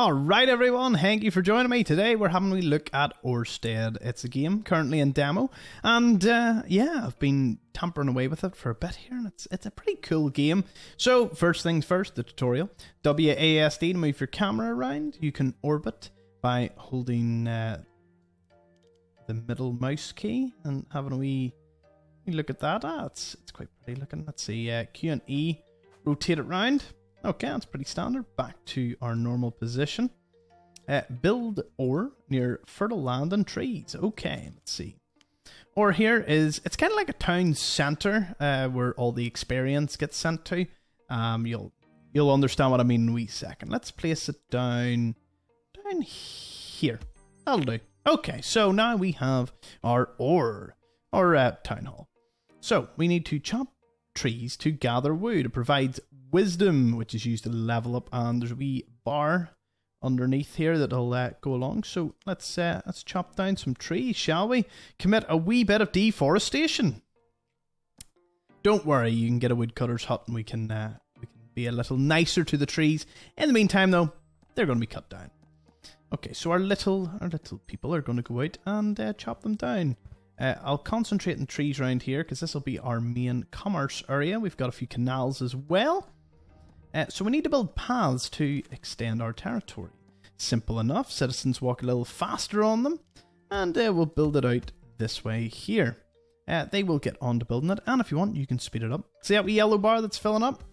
All right, everyone. Thank you for joining me today. We're having a look at Orrstead. It's a game currently in demo, and uh, yeah, I've been tampering away with it for a bit here, and it's it's a pretty cool game. So first things first, the tutorial. WASD to move your camera around. You can orbit by holding uh, the middle mouse key and having a wee, look at that. Ah, it's it's quite pretty looking. Let's see. Uh, Q and E, rotate it round. Okay, that's pretty standard. Back to our normal position. Uh, build ore near fertile land and trees. Okay, let's see. Or here is it's kind of like a town center uh, where all the experience gets sent to. Um, you'll you'll understand what I mean in a wee second. Let's place it down down here. That'll do. Okay, so now we have our ore or uh, town hall. So we need to chop trees to gather wood. It provides wisdom, which is used to level up, and there's a wee bar underneath here that'll uh, go along. So let's uh, let's chop down some trees, shall we? Commit a wee bit of deforestation. Don't worry, you can get a woodcutter's hut, and we can uh, we can be a little nicer to the trees. In the meantime, though, they're going to be cut down. Okay, so our little our little people are going to go out and uh, chop them down. Uh, I'll concentrate on trees around here because this will be our main commerce area. We've got a few canals as well. Uh, so we need to build paths to extend our territory. Simple enough. Citizens walk a little faster on them, and uh, we'll build it out this way here. Uh, they will get on to building it, and if you want, you can speed it up. See that yellow bar that's filling up?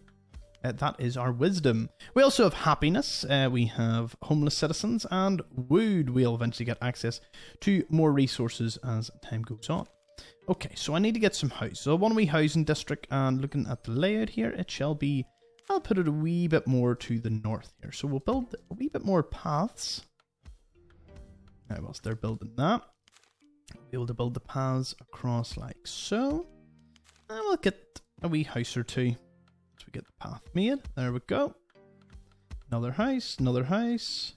Uh, that is our wisdom. We also have happiness. Uh, we have homeless citizens, and wood. We'll eventually get access to more resources as time goes on. Okay, so I need to get some houses. So one wee housing district, and looking at the layout here, it shall be I'll put it a wee bit more to the north here. So we'll build a wee bit more paths. Now, whilst they're building that, we'll be able to build the paths across like so. And we'll get a wee house or two. once we get the path made. There we go. Another house, another house,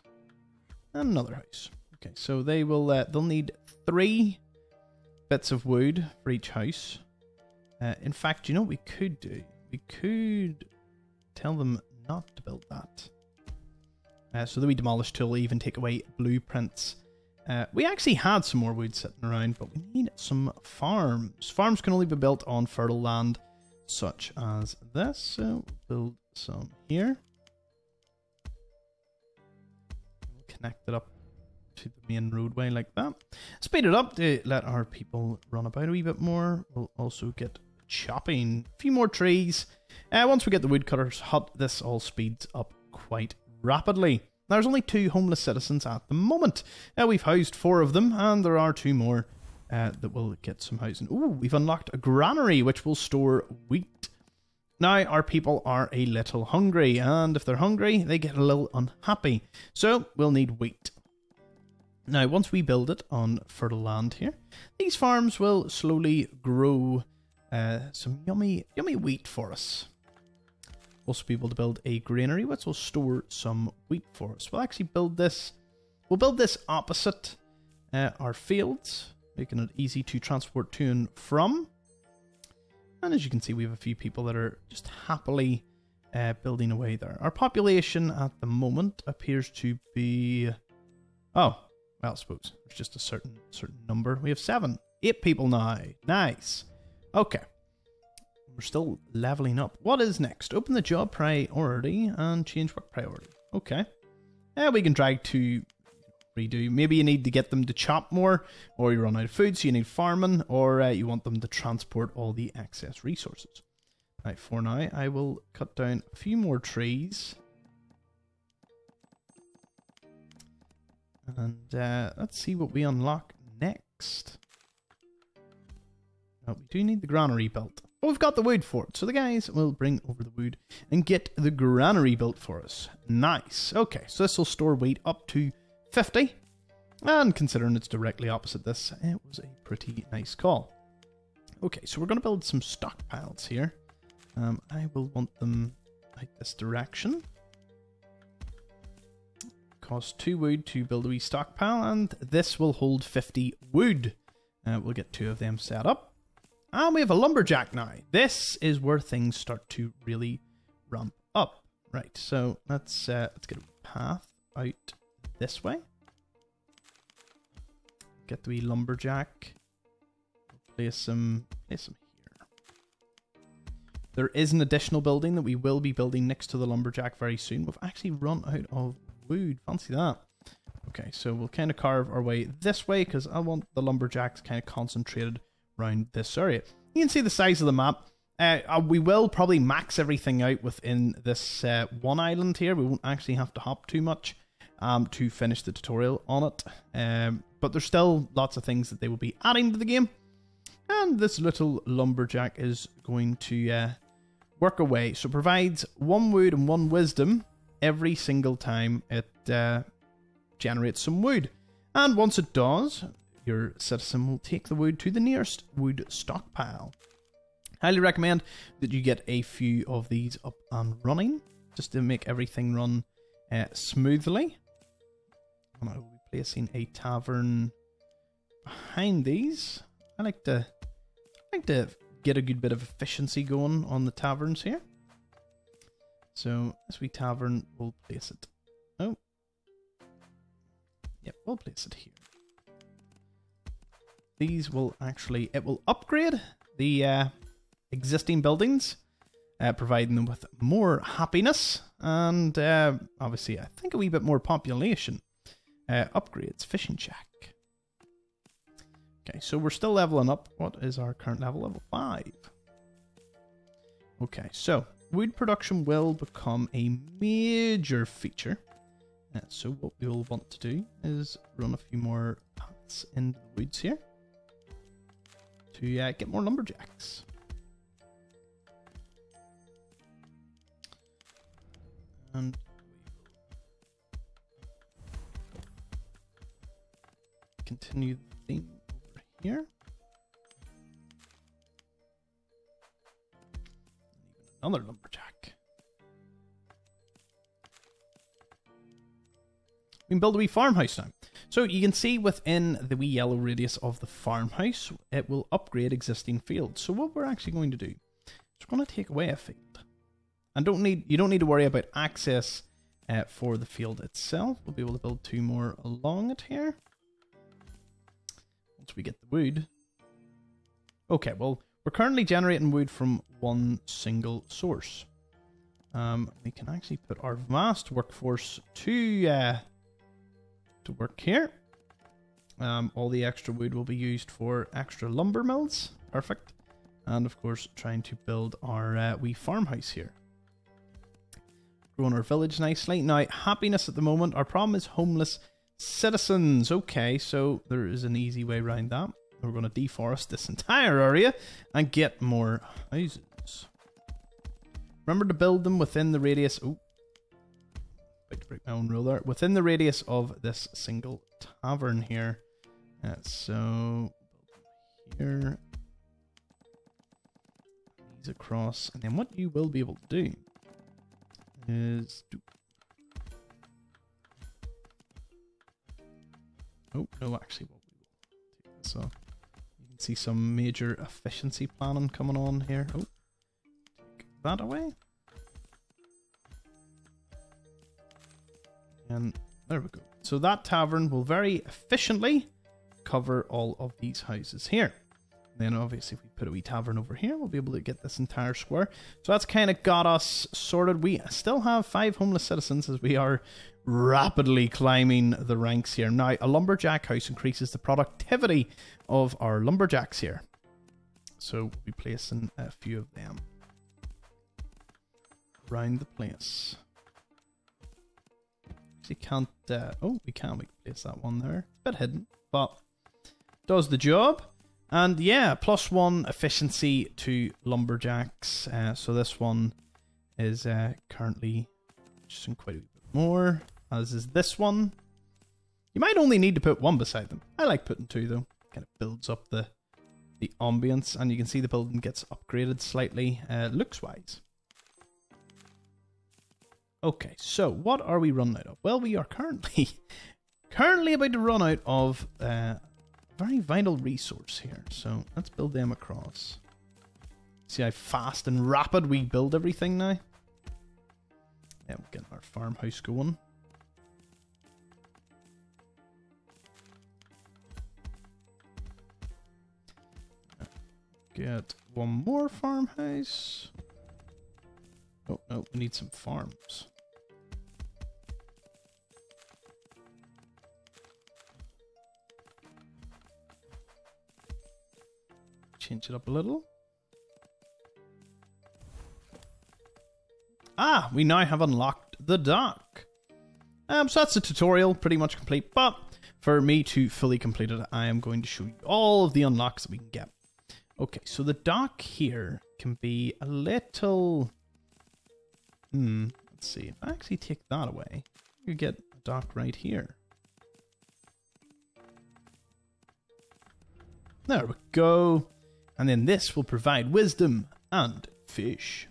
and another house. Okay, so they will, uh, they'll need three bits of wood for each house. Uh, in fact, you know what we could do? We could tell them not to build that. Uh, so that we demolish tool even take away blueprints. Uh, we actually had some more wood sitting around, but we need some farms. Farms can only be built on fertile land, such as this. So build some here. Connect it up to the main roadway like that. Speed it up to let our people run about a wee bit more. We'll also get chopping a few more trees. Uh, once we get the woodcutter's hut, this all speeds up quite rapidly. There's only two homeless citizens at the moment. Uh, we've housed four of them, and there are two more uh, that will get some housing. Ooh, we've unlocked a granary which will store wheat. Now, our people are a little hungry, and if they're hungry, they get a little unhappy. So, we'll need wheat. Now, once we build it on fertile land here, these farms will slowly grow uh, some yummy, yummy wheat for us. Also be able to build a granary, which will store some wheat for us. We'll actually build this. We'll build this opposite uh, our fields, making it easy to transport to and from. And as you can see, we have a few people that are just happily uh, building away there. Our population at the moment appears to be, oh, well, I suppose it's just a certain certain number. We have seven, eight people now. Nice. Okay. We're still leveling up. What is next? Open the job priority and change work priority. Okay. Yeah, we can drag to redo. Maybe you need to get them to chop more, or you run out of food, so you need farming, or uh, you want them to transport all the excess resources. Right, for now, I will cut down a few more trees. And uh, let's see what we unlock next. Oh, we do need the granary built. But we've got the wood for it, so the guys will bring over the wood and get the granary built for us. Nice. Okay, so this will store weight up to 50. And considering it's directly opposite this, it was a pretty nice call. Okay, so we're going to build some stockpiles here. Um, I will want them like this direction. Cost 2 wood to build a wee stockpile, and this will hold 50 wood. Uh, we'll get two of them set up. And we have a lumberjack now. This is where things start to really ramp up. Right, so let's uh, let's get a path out this way. Get the lumberjack. Place some, place some here. There is an additional building that we will be building next to the lumberjack very soon. We've actually run out of wood. Fancy that. Okay, so we'll kind of carve our way this way because I want the lumberjacks kind of concentrated around this area. You can see the size of the map. Uh, uh, we will probably max everything out within this uh, one island here. We won't actually have to hop too much um, to finish the tutorial on it. Um, but there's still lots of things that they will be adding to the game. And this little lumberjack is going to uh, work away. So provides one wood and one wisdom every single time it uh, generates some wood. And once it does, your citizen will take the wood to the nearest wood stockpile. Highly recommend that you get a few of these up and running just to make everything run uh, smoothly. And I will be placing a tavern behind these. I like to I like to get a good bit of efficiency going on the taverns here. So this wee tavern, we'll place it. Oh. Yep, we'll place it here. These will actually, it will upgrade the uh, existing buildings, uh, providing them with more happiness and uh, obviously, I think a wee bit more population. Uh, upgrades, fishing shack. Okay, so we're still leveling up. What is our current level? Level 5. Okay, so wood production will become a major feature. Uh, so what we will want to do is run a few more paths into the woods here to uh, get more lumberjacks. And continue the over here. Another lumberjack. We can build a wee farmhouse now. So you can see within the wee yellow radius of the farmhouse, it will upgrade existing fields. So what we're actually going to do is we're going to take away a field and don't need you don't need to worry about access uh, for the field itself. We'll be able to build two more along it here. Once we get the wood. Okay, well, we're currently generating wood from one single source. Um, we can actually put our vast workforce to uh, to work here. Um, all the extra wood will be used for extra lumber mills. Perfect. And of course, trying to build our uh, wee farmhouse here growing our village nicely. Now, happiness at the moment. Our problem is homeless citizens. Okay, so there is an easy way around that. We're going to deforest this entire area and get more houses. Remember to build them within the radius. Oh, to break my own rule there. Within the radius of this single tavern here. Uh, so here, these across, and then what you will be able to do is... Oh, no, actually, what we will take this off. You can see some major efficiency planning coming on here. Oh, take that away. And there we go. So that tavern will very efficiently cover all of these houses here. Then obviously if we put a wee tavern over here, we'll be able to get this entire square. So that's kind of got us sorted. We still have five homeless citizens as we are rapidly climbing the ranks here. Now, a lumberjack house increases the productivity of our lumberjacks here. So we'll be placing a few of them around the place. You can't. Uh, oh, we can. We can place that one there. A bit hidden, but does the job. And yeah, plus one efficiency to lumberjacks. Uh, so this one is uh, currently just quite a bit more, as is this one. You might only need to put one beside them. I like putting two though. Kind of builds up the the ambience, and you can see the building gets upgraded slightly uh, looks wise. Okay, so what are we running out of? Well, we are currently currently about to run out of a uh, very vital resource here. So let's build them across. See how fast and rapid we build everything now? Yeah, we're get our farmhouse going. Get one more farmhouse. Oh, no, we need some farms. Change it up a little. Ah, we now have unlocked the dock. Um, so that's the tutorial, pretty much complete. But for me to fully complete it, I am going to show you all of the unlocks that we can get. Okay, so the dock here can be a little... Hmm, let's see. If I actually take that away, you get a dock right here. There we go. And then this will provide wisdom and fish.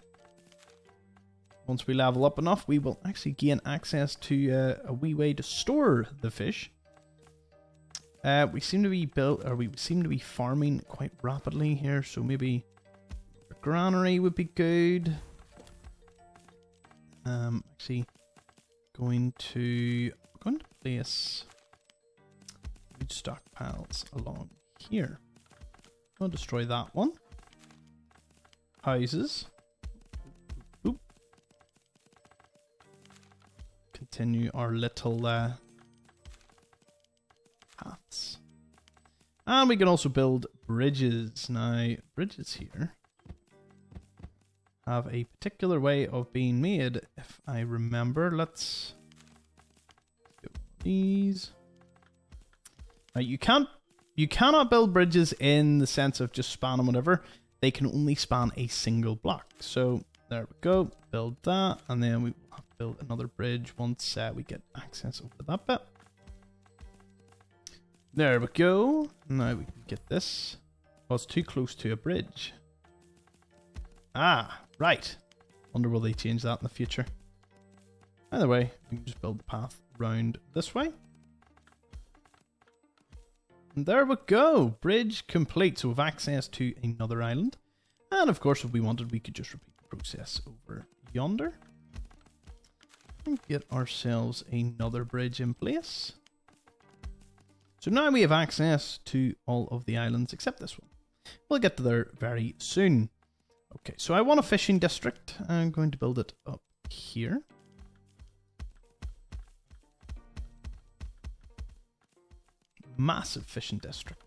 Once we level up enough, we will actually gain access to uh, a wee way to store the fish. Uh, we seem to be built, or we seem to be farming quite rapidly here, so maybe a granary would be good. Um, actually, going to going to place food stockpiles along here. I'll destroy that one. Houses. Oop. continue our little uh, paths. And we can also build bridges. Now, bridges here have a particular way of being made, if I remember. Let's these. Now, you can't you cannot build bridges in the sense of just spanning whatever. They can only span a single block. So there we go. Build that, and then we build another bridge once uh, we get access over that bit. There we go. Now we can get this. Oh, it's too close to a bridge. Ah, right. Wonder will they change that in the future. Either way, we can just build the path round this way. And there we go. Bridge complete. So we've access to another island. And of course, if we wanted, we could just repeat the process over yonder and get ourselves another bridge in place. So now we have access to all of the islands except this one. We'll get to there very soon. Okay, so I want a fishing district. I'm going to build it up here. Massive fishing district.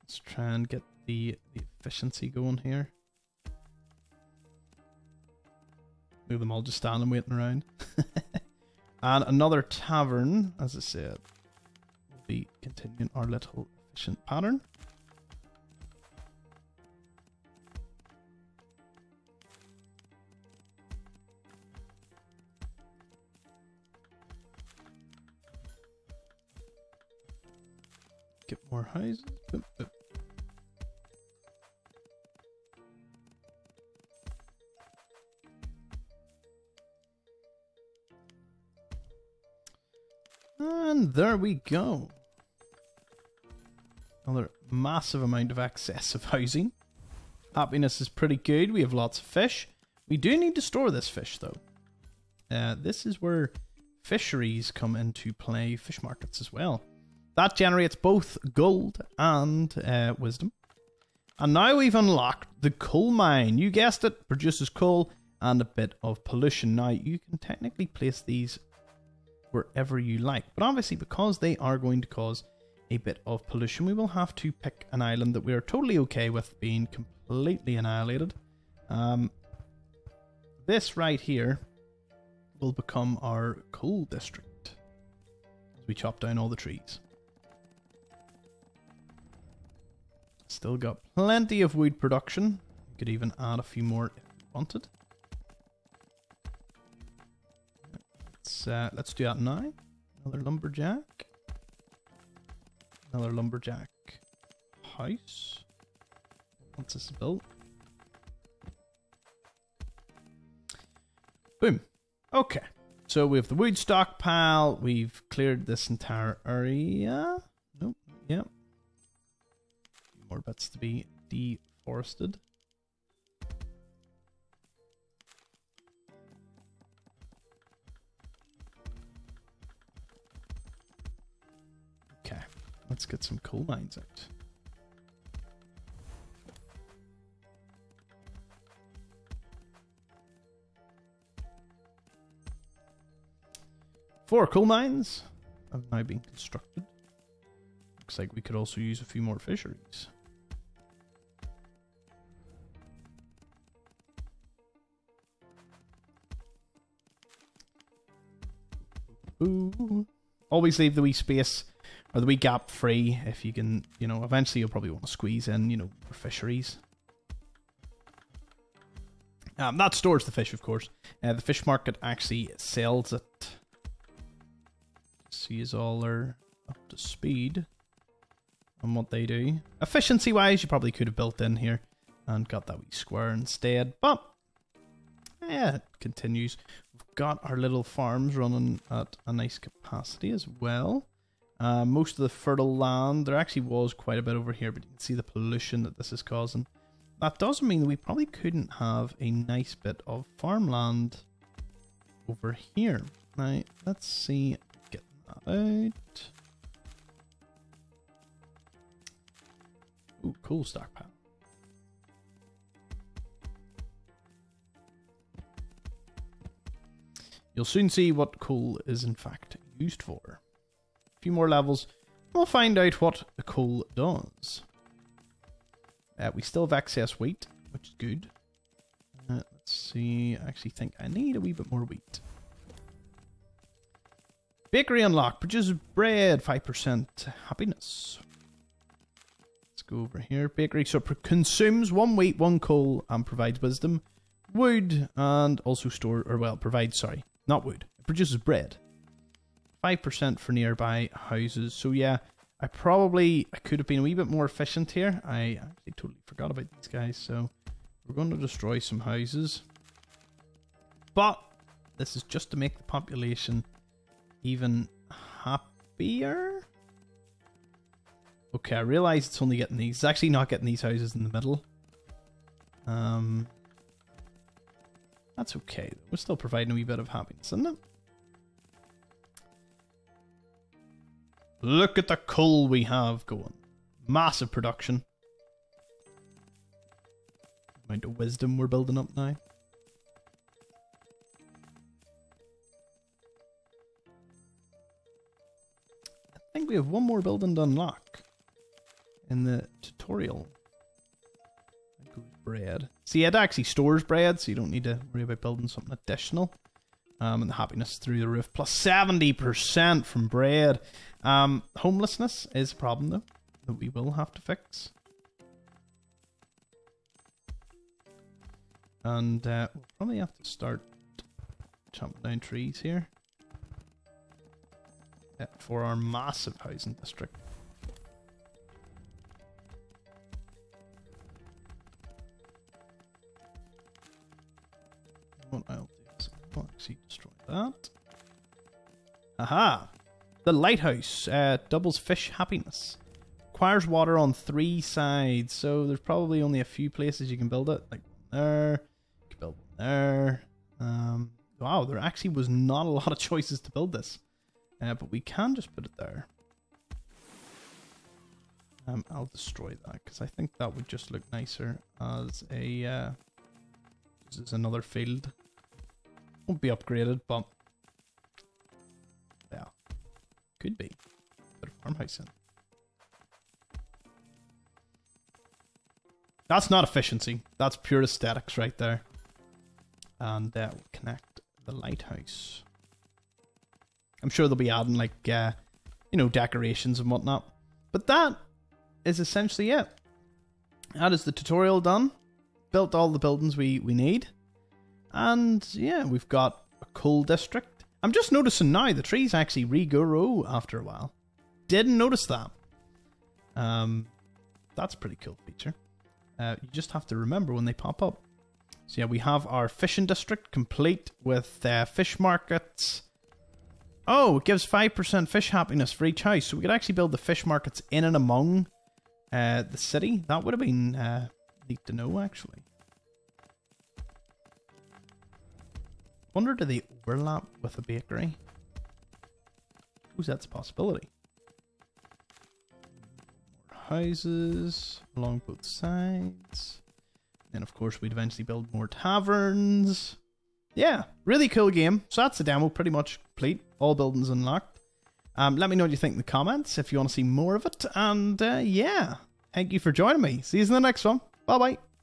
Let's try and get the, the efficiency going here. Look at them all just standing waiting around. and another tavern, as I said. We'll be continuing our little efficient pattern. More boop. And there we go. Another massive amount of excessive housing. Happiness is pretty good. We have lots of fish. We do need to store this fish though. Uh, this is where fisheries come into play, fish markets as well. That generates both gold and uh, wisdom. And now we've unlocked the coal mine. You guessed it, produces coal and a bit of pollution. Now you can technically place these wherever you like. But obviously, because they are going to cause a bit of pollution, we will have to pick an island that we are totally okay with being completely annihilated. Um, this right here will become our coal district as we chop down all the trees. Still got plenty of wood production. You could even add a few more if wanted. Let's uh, let's do that now. Another lumberjack. Another lumberjack house. Once this is built. Boom. Okay. So we have the wood stockpile. We've cleared this entire area. Nope. Yep. More bits to be deforested. Okay, let's get some coal mines out. Four coal mines have now been constructed. Looks like we could also use a few more fisheries. Ooh. Always leave the wee space or the wee gap free if you can, you know, eventually you'll probably want to squeeze in, you know, fisheries. Um, that stores the fish, of course. Uh, the fish market actually sells it. See, is all are up to speed on what they do. Efficiency wise, you probably could have built in here and got that wee square instead, but yeah, it continues. We've got our little farms running at a nice capacity as well. Uh, most of the fertile land, there actually was quite a bit over here, but you can see the pollution that this is causing. That doesn't mean we probably couldn't have a nice bit of farmland over here. Now, let's see, get that out. Ooh, cool stockpile. You'll soon see what coal is in fact used for. A few more levels, we'll find out what the coal does. Uh, we still have excess wheat, which is good. Uh, let's see, I actually think I need a wee bit more wheat. Bakery unlock, produces bread, 5% happiness. Go over here. Bakery, so consumes one wheat, one coal, and provides wisdom, wood, and also store, or well, provides, sorry, not wood. It produces bread. 5% for nearby houses. So yeah, I probably I could have been a wee bit more efficient here. I actually totally forgot about these guys. So we're going to destroy some houses. But this is just to make the population even happier. Okay, I realize it's only getting these. It's actually not getting these houses in the middle. Um, that's okay. We're still providing a wee bit of happiness, isn't it? Look at the coal we have going. Massive production. Amount of wisdom we're building up now. I think we have one more building to unlock in the tutorial bread. See, it actually stores bread, so you don't need to worry about building something additional. Um, and the happiness through the roof, plus 70% from bread. Um, homelessness is a problem, though, that we will have to fix. And uh, we'll probably have to start chopping down trees here. For our massive housing district. Actually destroy that. Aha! The lighthouse uh, doubles fish happiness. Requires water on three sides, so there's probably only a few places you can build it. Like there, you can build there. Um, wow, there actually was not a lot of choices to build this. Uh, but we can just put it there. Um, I'll destroy that because I think that would just look nicer as a. Uh, this is another field. Won't be upgraded, but yeah, could be. Put a farmhouse in. That's not efficiency. That's pure aesthetics right there. And that uh, will connect the lighthouse. I'm sure they'll be adding like, uh, you know, decorations and whatnot. But that is essentially it. That is the tutorial done. Built all the buildings we, we need. And yeah, we've got a coal district. I'm just noticing now the trees actually regrow after a while. Didn't notice that. Um, that's pretty cool feature. Uh, you just have to remember when they pop up. So yeah, we have our fishing district complete with uh, fish markets. Oh, it gives 5% fish happiness for each house. So we could actually build the fish markets in and among uh, the city. That would have been uh, neat to know, actually. Wonder do they overlap with a bakery? Who's that's a possibility. houses along both sides. And of course, we'd eventually build more taverns. Yeah, really cool game. So that's the demo, pretty much complete. All buildings unlocked. Um, let me know what you think in the comments if you want to see more of it. And uh, yeah, thank you for joining me. See you in the next one. Bye bye.